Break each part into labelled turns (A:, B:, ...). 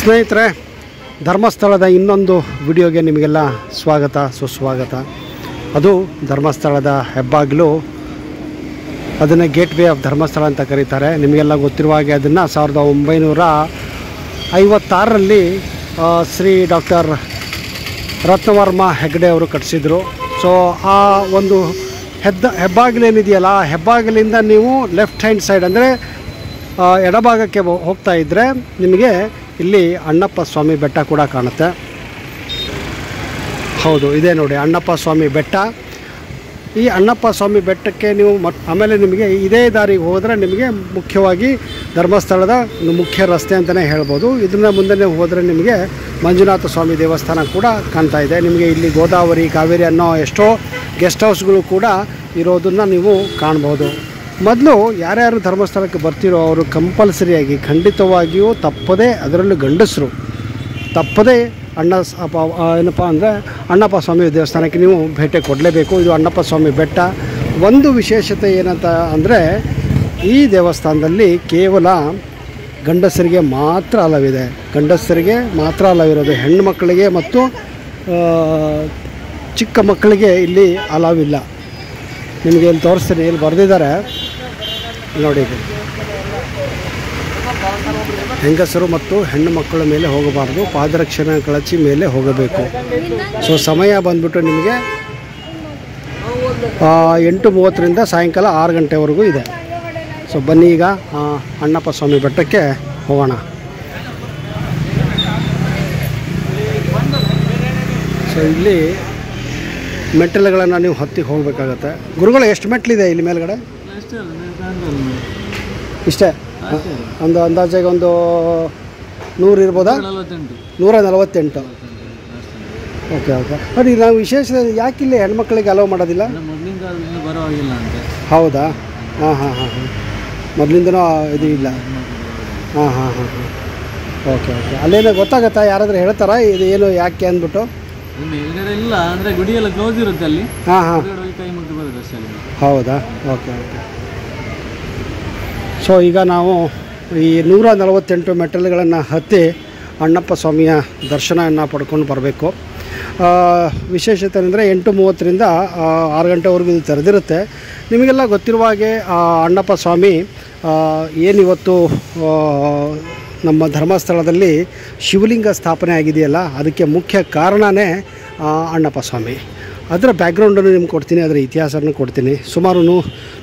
A: ಸ್ನೇಹಿತರೆ, ಧರ್ಮಸ್ಥಳದ ಇನ್ನೊಂದು ವಿಡಿಯೋಗೆ ನಿಮಗೆಲ್ಲ ಸ್ವಾಗತ, ಸುಸ್ವಾಗತ. ಅದು ಧರ್ಮಸ್ಥಳದ ಹೆಬ್ಬಾಗಿಲು. ಅದನ್ನು ಗೇಟ್ ವೇ ಆಫ್ ಧರ್ಮಸ್ಥಳ ಅಂತ ಕರೀತಾರೆ. ನಿಮಗೆಲ್ಲ ಗೊತ್ತಿರುವ ಹಾಗೆ ಅದನ್ನು ಸಾವಿರದ ಒಂಬೈನೂರ ಐವತ್ತಾರರಲ್ಲಿ ಶ್ರೀ ಡಾಕ್ಟರ್ ರತ್ನವರ್ಮ ಹೆಗ್ಡೆ ಅವರು ಕಟ್ಟಿಸಿದರು ಸೊ ಆ ಒಂದು ಹೆದ್ದ ಹೆಬ್ಬಾಗಿಲೇನಿದೆಯಲ್ಲ ಆ ಹೆಬ್ಬಾಗಿಲಿಂದ ನೀವು ಲೆಫ್ಟ್ ಹ್ಯಾಂಡ್ ಸೈಡ್ ಅಂದರೆ ಎಡಭಾಗಕ್ಕೆ ಹೋಗ್ತಾ ಇದ್ದರೆ ನಿಮಗೆ ಇಲ್ಲಿ ಅಣ್ಣಪ್ಪ ಸ್ವಾಮಿ ಬೆಟ್ಟ ಕೂಡ ಕಾಣುತ್ತೆ. ಹೌದು, ಇದೇ ನೋಡಿ, ಅಣ್ಣಪ್ಪ ಸ್ವಾಮಿ ಬೆಟ್ಟ. ಈ ಅಣ್ಣಪ್ಪ ಸ್ವಾಮಿ ಬೆಟ್ಟಕ್ಕೆ ನೀವು ಮತ್ ಆಮೇಲೆ ನಿಮಗೆ ಇದೇ ದಾರಿಗೆ ಹೋದರೆ ನಿಮಗೆ ಮುಖ್ಯವಾಗಿ ಧರ್ಮಸ್ಥಳದ ಮುಖ್ಯ ರಸ್ತೆ ಅಂತಲೇ ಹೇಳ್ಬೋದು. ಇದನ್ನ ಮುಂದೆ ಹೋದರೆ ನಿಮಗೆ ಮಂಜುನಾಥ ಸ್ವಾಮಿ ದೇವಸ್ಥಾನ ಕೂಡ ಕಾಣ್ತಾ ಇದೆ. ನಿಮಗೆ ಇಲ್ಲಿ ಗೋದಾವರಿ, ಕಾವೇರಿ ಅನ್ನೋ ಎಷ್ಟೋ ಗೆಸ್ಟ್ ಹೌಸ್ಗಳು ಕೂಡ ಇರೋದನ್ನು ನೀವು ಕಾಣ್ಬೋದು. ಮೊದಲು ಯಾರ್ಯಾರು ಧರ್ಮಸ್ಥಳಕ್ಕೆ ಬರ್ತಿರೋ ಅವರು ಕಂಪಲ್ಸರಿಯಾಗಿ, ಖಂಡಿತವಾಗಿಯೂ ತಪ್ಪದೇ ಅದರಲ್ಲೂ ಗಂಡಸರು. ತಪ್ಪದೇ ಅಣ್ಣ ಏನಪ್ಪ ಅಂದರೆ ಅಣ್ಣಪ್ಪ ಸ್ವಾಮಿ ದೇವಸ್ಥಾನಕ್ಕೆ ನೀವು ಭೇಟಿ ಕೊಡಲೇಬೇಕು. ಇದು ಅಣ್ಣಪ್ಪ ಸ್ವಾಮಿ ಬೆಟ್ಟ. ಒಂದು ವಿಶೇಷತೆ ಏನಂತ ಅಂದರೆ ಈ ದೇವಸ್ಥಾನದಲ್ಲಿ ಕೇವಲ ಗಂಡಸರಿಗೆ ಮಾತ್ರ ಅಲವಿದೆ ಗಂಡಸರಿಗೆ ಮಾತ್ರ ಅಲವಿರೋದು ಹೆಣ್ಣು ಮಕ್ಕಳಿಗೆ ಮತ್ತು ಚಿಕ್ಕ ಮಕ್ಕಳಿಗೆ ಇಲ್ಲಿ ಅಲವಿಲ್ಲ ನಿಮಗೆ ಇಲ್ಲಿ ತೋರಿಸ್ತೀನಿ. ಇಲ್ಲಿ ಬರೆದಿದ್ದಾರೆ. ನೋಡಿ. ಹೆಂಗಸರು ಮತ್ತು ಹೆಣ್ಣು ಮಕ್ಕಳ ಮೇಲೆ ಹೋಗಬಾರ್ದು. ಪಾದರಕ್ಷಣೆ ಕಳಚಿ ಮೇಲೆ ಹೋಗಬೇಕು. ಸೊ ಸಮಯ ಬಂದ್ಬಿಟ್ಟು ನಿಮಗೆ ಎಂಟು ಮೂವತ್ತರಿಂದ ಸಾಯಂಕಾಲ ಆರು ಗಂಟೆವರೆಗೂ ಇದೆ. ಸೊ ಬನ್ನಿ ಈಗ ಅಣ್ಣಪ್ಪ ಸ್ವಾಮಿ ಬೆಟ್ಟಕ್ಕೆ ಹೋಗೋಣ. ಸೊ ಇಲ್ಲಿ ಮೆಟ್ಟಲುಗಳನ್ನು ನೀವು ಹತ್ತಿ ಹೋಗಬೇಕಾಗತ್ತೆ. ಗುರುಗಳು, ಎಷ್ಟು ಮೆಟ್ಲಿದೆ ಇಲ್ಲಿ ಮೇಲ್ಗಡೆ? ಇಷ್ಟೇ? ಒಂದು ಅಂದಾಜಾಗಿ ಒಂದು ನೂರು ಇರ್ಬೋದಾ? ನೂರ ನಲವತ್ತೆಂಟು ಓಕೆ ಓಕೆ. ನೋಡಿ ನಾವು ವಿಶೇಷ ಯಾಕೆ ಇಲ್ಲ ಹೆಣ್ಮಕ್ಳಿಗೆ ಅಲೋ ಮಾಡೋದಿಲ್ಲ? ಹೌದಾ? ಹಾಂ ಹಾಂ ಹಾಂ ಹಾಂ. ಮೊದಲಿಂದನೂ ಇದು ಇಲ್ಲ. ಹಾಂ ಹಾಂ ಹಾಂ ಹಾಂ. Okay okay. ಅಲ್ಲೇನೋ ಗೊತ್ತಾಗತ್ತಾ? ಯಾರಾದರೂ ಹೇಳ್ತಾರಾ? ಇದು ಏನು ಯಾಕೆ ಅಂದ್ಬಿಟ್ಟು?
B: ಮೇಲ್ಗಡೆ ಇಲ್ಲ ಅಂದ್ರೆ ಗುಡಿಯೆಲ್ಲ ಕ್ಲೋಸ್ ಇರುತ್ತೆ ಅಲ್ಲಿ.
A: ಹಾಂ ಹಾಂ.
B: ಕೈ ಮುಗಿದು ಅಷ್ಟೇ
A: ಹೌದಾ? Okay okay. ಸೊ ಈಗ ನಾವು ಈ ನೂರ ನಲವತ್ತೆಂಟು ಮೆಟ್ಟಲುಗಳನ್ನು ಹತ್ತಿ ಅಣ್ಣಪ್ಪ ಸ್ವಾಮಿಯ ದರ್ಶನವನ್ನು ಪಡ್ಕೊಂಡು ಬರಬೇಕು. ವಿಶೇಷತೆ ಅಂದರೆ ಎಂಟು ಮೂವತ್ತರಿಂದ ಆರು ಗಂಟೆವರೆಗೂ ಇದು ತೆರೆದಿರುತ್ತೆ. ನಿಮಗೆಲ್ಲ ಗೊತ್ತಿರುವ ಹಾಗೆ ಅಣ್ಣಪ್ಪ ಸ್ವಾಮಿ ಏನಿವತ್ತು ನಮ್ಮ ಧರ್ಮಸ್ಥಳದಲ್ಲಿ ಶಿವಲಿಂಗ ಸ್ಥಾಪನೆ ಆಗಿದೆಯಲ್ಲ, ಅದಕ್ಕೆ ಮುಖ್ಯ ಕಾರಣವೇ ಅಣ್ಣಪ್ಪ ಸ್ವಾಮಿ. ಅದರ ಬ್ಯಾಕ್ಗ್ರೌಂಡನ್ನು ನಿಮ್ಗೆ ಕೊಡ್ತೀನಿ, ಅದರ ಇತಿಹಾಸವನ್ನು ಕೊಡ್ತೀನಿ. ಸುಮಾರು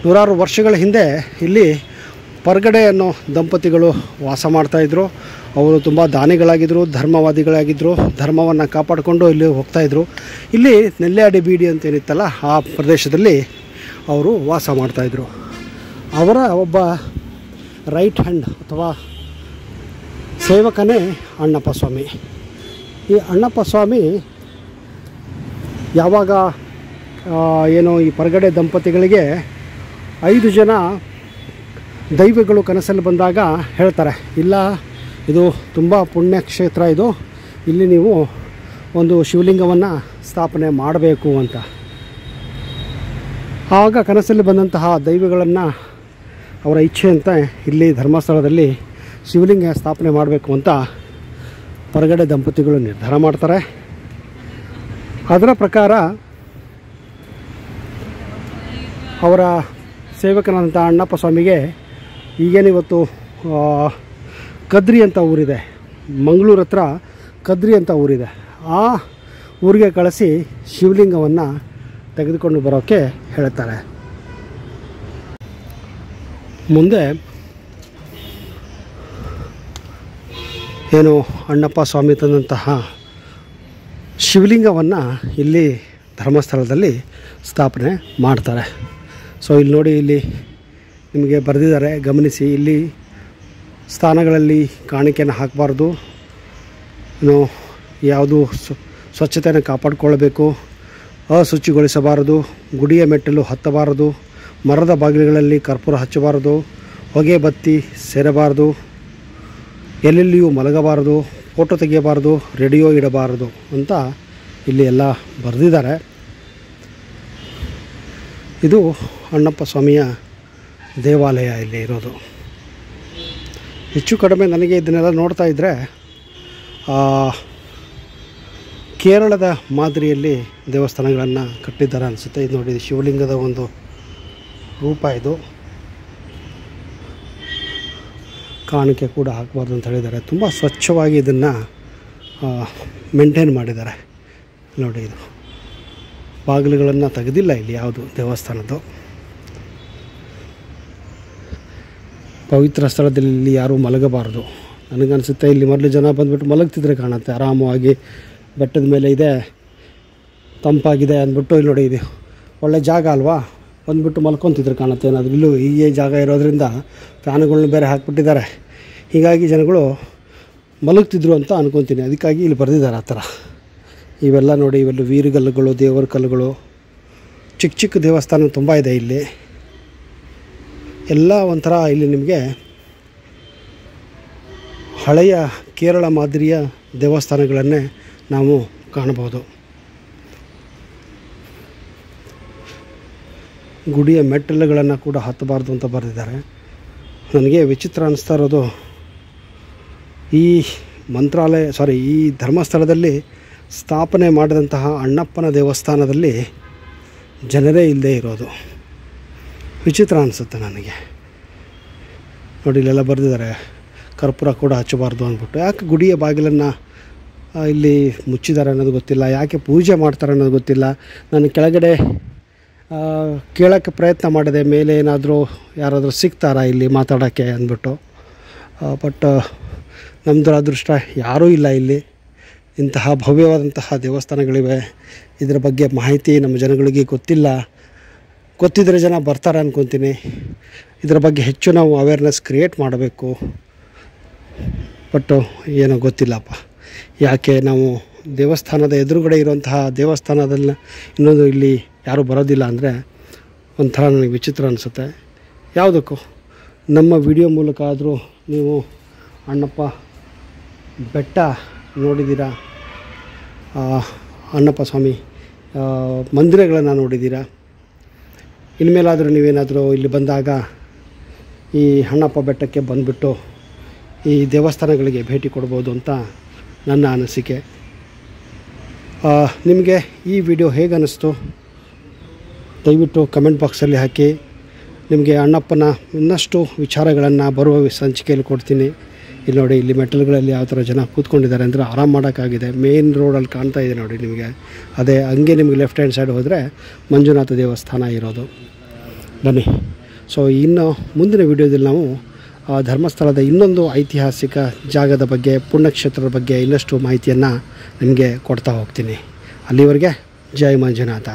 A: ನೂರಾರು ವರ್ಷಗಳ ಹಿಂದೆ ಇಲ್ಲಿ ಪರ್ಗಡೆ ಅನ್ನೋ ದಂಪತಿಗಳು ವಾಸ ಮಾಡ್ತಾಯಿದ್ರು ಅವರು ತುಂಬ ದಾನಿಗಳಾಗಿದ್ದರು ಧರ್ಮವಾದಿಗಳಾಗಿದ್ದರು ಧರ್ಮವನ್ನು ಕಾಪಾಡಿಕೊಂಡು ಇಲ್ಲಿ ಹೋಗ್ತಾಯಿದ್ರು ಇಲ್ಲಿ ನೆಲ್ಯಾಡಿ ಬೀಡಿ ಅಂತ ಏನಿತ್ತಲ್ಲ, ಆ ಪ್ರದೇಶದಲ್ಲಿ ಅವರು ವಾಸ ಮಾಡ್ತಾಯಿದ್ರು ಅವರ ಒಬ್ಬ ರೈಟ್ ಹ್ಯಾಂಡ್ ಅಥವಾ ಸೇವಕನೇ ಅಣ್ಣಪ್ಪ ಸ್ವಾಮಿ. ಈ ಅಣ್ಣಪ್ಪ ಸ್ವಾಮಿ ಯಾವಾಗ ಏನು ಈ ಪರಗಡೆ ದಂಪತಿಗಳಿಗೆ ಐದು ಜನ ದೈವಗಳು ಕನಸಲ್ಲಿ ಬಂದಾಗ ಹೇಳ್ತಾರೆ, ಇಲ್ಲ, ಇದು ತುಂಬ ಪುಣ್ಯ ಕ್ಷೇತ್ರ ಇದು, ಇಲ್ಲಿ ನೀವು ಒಂದು ಶಿವಲಿಂಗವನ್ನು ಸ್ಥಾಪನೆ ಮಾಡಬೇಕು ಅಂತ. ಆಗ ಕನಸಲ್ಲಿ ಬಂದಂತಹ ದೈವಗಳನ್ನು ಅವರ ಇಚ್ಛೆಯಂತೆ ಇಲ್ಲಿ ಧರ್ಮಸ್ಥಳದಲ್ಲಿ ಶಿವಲಿಂಗ ಸ್ಥಾಪನೆ ಮಾಡಬೇಕು ಅಂತ ಹೊರಗಡೆ ದಂಪತಿಗಳು ನಿರ್ಧಾರ ಮಾಡ್ತಾರೆ. ಅದರ ಪ್ರಕಾರ ಅವರ ಸೇವಕನಾದಂಥ ಅಣ್ಣಪ್ಪ ಸ್ವಾಮಿಗೆ ಈಗೇನಿವತ್ತು ಇವತ್ತು ಕದ್ರಿ ಅಂತ ಊರಿದೆ. ಮಂಗಳೂರು ಹತ್ರ ಕದ್ರಿ ಅಂತ ಊರಿದೆ. ಆ ಊರಿಗೆ ಕಳಿಸಿ ಶಿವಲಿಂಗವನ್ನು ತೆಗೆದುಕೊಂಡು ಬರೋಕ್ಕೆ ಹೇಳ್ತಾರೆ. ಮುಂದೆ ಏನು ಅಣ್ಣಪ್ಪ ಸ್ವಾಮಿ ತಂದಂತಹ ಶಿವಲಿಂಗವನ್ನು ಇಲ್ಲಿ ಧರ್ಮಸ್ಥಳದಲ್ಲಿ ಸ್ಥಾಪನೆ ಮಾಡ್ತಾರೆ. ಸೊ ಇಲ್ಲಿ ನೋಡಿ, ಇಲ್ಲಿ ನಿಮಗೆ ಬರೆದಿದ್ದಾರೆ, ಗಮನಿಸಿ. ಇಲ್ಲಿ ಸ್ಥಾನಗಳಲ್ಲಿ ಕಾಣಿಕೆಯನ್ನು ಹಾಕಬಾರ್ದು. ಇನ್ನು ಯಾವುದು ಸ್ವ- ಸ್ವಚ್ಛತೆಯನ್ನು ಕಾಪಾಡಿಕೊಳ್ಬೇಕು. ಅಶುಚಿಗೊಳಿಸಬಾರದು. ಗುಡಿಯ ಮೆಟ್ಟಲು ಹತ್ತಬಾರದು. ಮರದ ಬಾಗಿಲುಗಳಲ್ಲಿ ಕರ್ಪೂರ ಹಚ್ಚಬಾರದು. ಹೊಗೆ ಬತ್ತಿ ಸೇರಬಾರದು. ಎಲ್ಲೆಲ್ಲಿಯೂ ಮಲಗಬಾರದು. ಫೋಟೋ ತೆಗೆಯಬಾರದು. ರೇಡಿಯೋ ಇಡಬಾರದು ಅಂತ ಇಲ್ಲಿ ಎಲ್ಲ ಬರೆದಿದ್ದಾರೆ. ಇದು ಅಣ್ಣಪ್ಪ ಸ್ವಾಮಿಯ ದೇವಾಲಯ ಇಲ್ಲಿ ಇರೋದು. ಹೆಚ್ಚು ಕಡಿಮೆ ನನಗೆ ಇದನ್ನೆಲ್ಲ ನೋಡ್ತಾ ಇದ್ದರೆ ಕೇರಳದ ಮಾದರಿಯಲ್ಲಿ ದೇವಸ್ಥಾನಗಳನ್ನು ಕಟ್ಟಿದ್ದಾರೆ ಅನಿಸುತ್ತೆ. ಇದು ನೋಡಿ, ಶಿವಲಿಂಗದ ಒಂದು ರೂಪ ಇದು. ಕಾಣಿಕೆ ಕೂಡ ಹಾಕಬಾರ್ದು ಅಂತ ಹೇಳಿದ್ದಾರೆ. ತುಂಬ ಸ್ವಚ್ಛವಾಗಿ ಇದನ್ನು ಮೇಂಟೈನ್ ಮಾಡಿದ್ದಾರೆ. ನೋಡಿ ಇದು. ಬಾಗಿಲುಗಳನ್ನು ತೆಗೆದಿಲ್ಲ ಇಲ್ಲಿ ಯಾವುದು ದೇವಸ್ಥಾನದ್ದು. ಪವಿತ್ರ ಸ್ಥಳದಲ್ಲಿ ಯಾರೂ ಮಲಗಬಾರ್ದು. ನನಗನ್ಸುತ್ತೆ ಇಲ್ಲಿ ಮೊದಲು ಜನ ಬಂದುಬಿಟ್ಟು ಮಲಗ್ತಿದ್ರೆ ಕಾಣುತ್ತೆ. ಆರಾಮವಾಗಿ ಬೆಟ್ಟದ ಮೇಲೆ ಇದೆ. ತಂಪಾಗಿದೆ ಅಂದ್ಬಿಟ್ಟು ಇಲ್ಲಿ ನೋಡಿ ಇದು ಒಳ್ಳೆ ಜಾಗ ಅಲ್ವಾ? ಬಂದುಬಿಟ್ಟು ಮಲ್ಕೊತಿದ್ರು ಕಾಣುತ್ತೆ. ಏನಾದರೂ ಇಲ್ಲೂ ಹೀಗೆ ಜಾಗ ಇರೋದರಿಂದ ಫ್ಯಾನುಗಳನ್ನ ಬೇರೆ ಹಾಕ್ಬಿಟ್ಟಿದ್ದಾರೆ. ಹೀಗಾಗಿ ಜನಗಳು ಮಲಗ್ತಿದ್ರು ಅಂತ ಅನ್ಕೊತೀನಿ. ಅದಕ್ಕಾಗಿ ಇಲ್ಲಿ ಬರೆದಿದ್ದಾರೆ ಆ ಥರ. ಇವೆಲ್ಲ ನೋಡಿ ಇವೆಲ್ಲ ವೀರಗಲ್ಲುಗಳು, ದೇವರ ಕಲ್ಲುಗಳು, ಚಿಕ್ಕ ಚಿಕ್ಕ ದೇವಸ್ಥಾನ ತುಂಬ ಇದೆ ಇಲ್ಲಿ. ಎಲ್ಲ ಒಂಥರ ಇಲ್ಲಿ ನಿಮಗೆ ಹಳೆಯ ಕೇರಳ ಮಾದರಿಯ ದೇವಸ್ಥಾನಗಳನ್ನೇ ನಾವು ಕಾಣಬಹುದು. ಗುಡಿಯ ಮೆಟ್ಟಲುಗಳನ್ನು ಕೂಡ ಹತ್ತಬಾರ್ದು ಅಂತ ಬರೆದಿದ್ದಾರೆ. ನನಗೆ ವಿಚಿತ್ರ ಅನ್ನಿಸ್ತಾ ಇರೋದು ಈ ಮಂತ್ರಾಲಯ ಸಾರಿ ಈ ಧರ್ಮಸ್ಥಳದಲ್ಲಿ ಸ್ಥಾಪನೆ ಮಾಡಿದಂತಹ ಅಣ್ಣಪ್ಪನ ದೇವಸ್ಥಾನದಲ್ಲಿ ಜನರೇ ಇಲ್ಲದೆ ಇರೋದು. ವಿಚಿತ್ರ ಅನಿಸುತ್ತೆ ನನಗೆ. ನೋಡಿ, ಇಲ್ಲೆಲ್ಲ ಬರೆದಿದ್ದಾರೆ. ಕರ್ಪೂರ ಕೂಡ ಹಚ್ಚಬಾರ್ದು ಅಂದ್ಬಿಟ್ಟು. ಯಾಕೆ ಗುಡಿಯ ಬಾಗಿಲನ್ನು ಇಲ್ಲಿ ಮುಚ್ಚಿದ್ದಾರೆ ಅನ್ನೋದು ಗೊತ್ತಿಲ್ಲ. ಯಾಕೆ ಪೂಜೆ ಮಾಡ್ತಾರೆ ಅನ್ನೋದು ಗೊತ್ತಿಲ್ಲ. ನಾನು ಕೆಳಗಡೆ ಕೇಳೋಕ್ಕೆ ಪ್ರಯತ್ನ ಮಾಡಿದೆ. ಮೇಲೆ ಏನಾದರೂ ಯಾರಾದರೂ ಸಿಗ್ತಾರಾ ಇಲ್ಲಿ ಮಾತಾಡೋಕ್ಕೆ ಅಂದ್ಬಿಟ್ಟು. ಬಟ್ ನಮ್ಮದು ಅದೃಷ್ಟ ಯಾರೂ ಇಲ್ಲ ಇಲ್ಲಿ. ಇಂತಹ ಭವ್ಯವಾದಂತಹ ದೇವಸ್ಥಾನಗಳಿವೆ. ಇದರ ಬಗ್ಗೆ ಮಾಹಿತಿ ನಮ್ಮ ಜನಗಳಿಗೆ ಗೊತ್ತಿಲ್ಲ. ಗೊತ್ತಿದ್ದರೆ ಜನ ಬರ್ತಾರೆ ಅಂದ್ಕೊತೀನಿ ಇದರ ಬಗ್ಗೆ ಹೆಚ್ಚು ನಾವು ಅವೇರ್ನೆಸ್ ಕ್ರಿಯೇಟ್ ಮಾಡಬೇಕು. ಬಟ್ ಏನೋ ಗೊತ್ತಿಲ್ಲಪ್ಪ. ಯಾಕೆ ನಾವು ದೇವಸ್ಥಾನದ ಎದುರುಗಡೆ ಇರುವಂತಹ ದೇವಸ್ಥಾನದಲ್ಲಿ ಇನ್ನೊಂದು ಇಲ್ಲಿ ಯಾರೂ ಬರೋದಿಲ್ಲ ಅಂದರೆ ಒಂಥರ ನನಗೆ ವಿಚಿತ್ರ ಅನಿಸುತ್ತೆ. ಯಾವುದಕ್ಕೂ? ನಮ್ಮ ವಿಡಿಯೋ ಮೂಲಕ ಆದರೂ ನೀವು ಅಣ್ಣಪ್ಪ ಬೆಟ್ಟ ನೋಡಿದ್ದೀರಾ? ಅಣ್ಣಪ್ಪ ಸ್ವಾಮಿ ಮಂದಿರಗಳನ್ನು ನೋಡಿದ್ದೀರಾ? ಇನ್ಮೇಲಾದರೂ ನೀವೇನಾದರೂ ಇಲ್ಲಿ ಬಂದಾಗ ಈ ಅಣ್ಣಪ್ಪ ಬೆಟ್ಟಕ್ಕೆ ಬಂದುಬಿಟ್ಟು ಈ ದೇವಸ್ಥಾನಗಳಿಗೆ ಭೇಟಿ ಕೊಡ್ಬೋದು ಅಂತ ನನ್ನ ಅನಿಸಿಕೆ. ನಿಮಗೆ ಈ ವಿಡಿಯೋ ಹೇಗೆ ಅನ್ನಿಸ್ತು ದಯವಿಟ್ಟು ಕಮೆಂಟ್ ಬಾಕ್ಸಲ್ಲಿ ಹಾಕಿ. ನಿಮಗೆ ಅಣ್ಣಪ್ಪನ ಇನ್ನಷ್ಟು ವಿಚಾರಗಳನ್ನು ಬರುವ ಸಂಚಿಕೆಯಲ್ಲಿ ಕೊಡ್ತೀನಿ. ಇಲ್ಲಿ ನೋಡಿ, ಇಲ್ಲಿ ಮೆಟಲ್ಗಳಲ್ಲಿ ಯಾವ ಥರ ಜನ ಕೂತ್ಕೊಂಡಿದ್ದಾರೆ ಅಂದರೆ ಆರಾಮ್ ಮಾಡೋಕ್ಕಾಗಿದೆ. ಮೇನ್ ರೋಡಲ್ಲಿ ಕಾಣ್ತಾ ಇದೆ ನೋಡಿ ನಿಮಗೆ. ಅದೇ ಹಂಗೆ ನಿಮಗೆ ಲೆಫ್ಟ್ ಹ್ಯಾಂಡ್ ಸೈಡ್ ಹೋದರೆ ಮಂಜುನಾಥ ದೇವಸ್ಥಾನ ಇರೋದು. ಬನ್ನಿ. ಸೊ ಇನ್ನು ಮುಂದಿನ ವಿಡಿಯೋದಲ್ಲಿ ನಾವು, ಆ, ಧರ್ಮಸ್ಥಳದ ಇನ್ನೊಂದು ಐತಿಹಾಸಿಕ ಜಾಗದ ಬಗ್ಗೆ, ಪುಣ್ಯಕ್ಷೇತ್ರದ ಬಗ್ಗೆ ಇನ್ನಷ್ಟು ಮಾಹಿತಿಯನ್ನು ನಿಮಗೆ ಕೊಡ್ತಾ ಹೋಗ್ತೀನಿ. ಅಲ್ಲಿವರೆಗೆ ಜೈ ಮಂಜುನಾಥ.